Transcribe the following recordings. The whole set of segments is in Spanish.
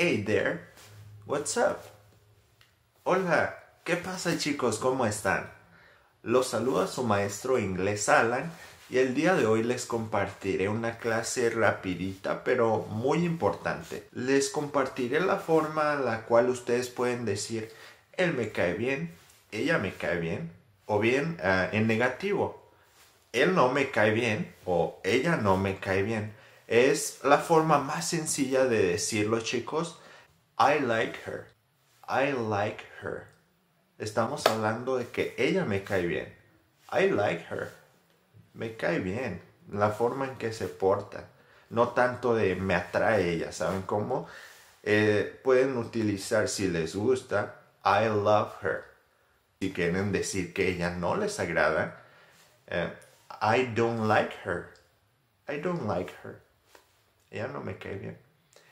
Hey there, what's up? Hola, ¿qué pasa chicos? ¿Cómo están? Los saluda su maestro inglés Alan y el día de hoy les compartiré una clase rapidita pero muy importante. Les compartiré la forma en la cual ustedes pueden decir él me cae bien, ella me cae bien o bien uh, en negativo. Él no me cae bien o ella no me cae bien. Es la forma más sencilla de decirlo, chicos. I like her. I like her. Estamos hablando de que ella me cae bien. I like her. Me cae bien. La forma en que se porta. No tanto de me atrae ella. ¿Saben cómo? Eh, pueden utilizar si les gusta. I love her. Si quieren decir que ella no les agrada. Eh, I don't like her. I don't like her. Ella no me cae bien.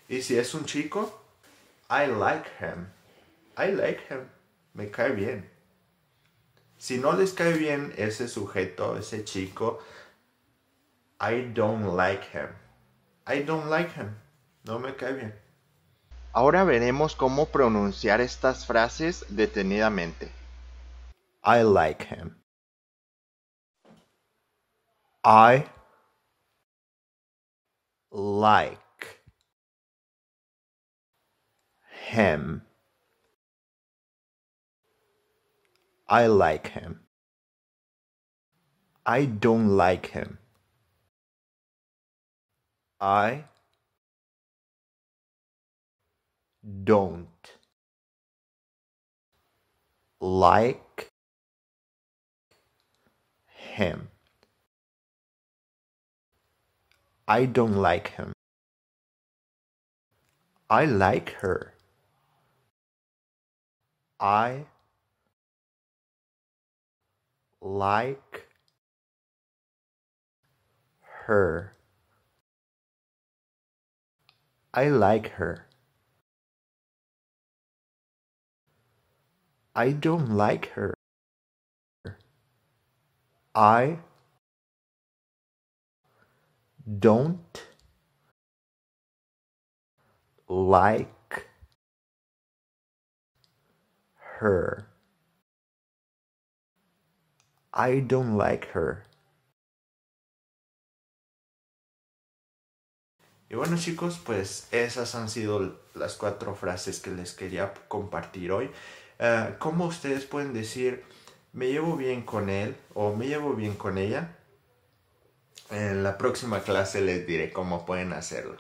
Y si es un chico, I like him. I like him. Me cae bien. Si no les cae bien ese sujeto, ese chico, I don't like him. I don't like him. No me cae bien. Ahora veremos cómo pronunciar estas frases detenidamente. I like him. I like him. I like him. I don't like him. I don't like him. I don't like him. I like her. I like her. I like her. I don't like her. I don't like her. I don't like her. Y bueno chicos, pues esas han sido las cuatro frases que les quería compartir hoy. Uh, ¿Cómo ustedes pueden decir, me llevo bien con él o me llevo bien con ella? En la próxima clase les diré cómo pueden hacerlo.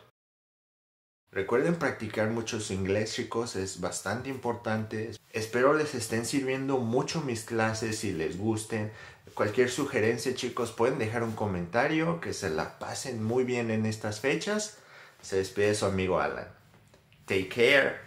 Recuerden practicar mucho su inglés chicos, es bastante importante. Espero les estén sirviendo mucho mis clases y les gusten. Cualquier sugerencia chicos pueden dejar un comentario, que se la pasen muy bien en estas fechas. Se despide su amigo Alan. Take care.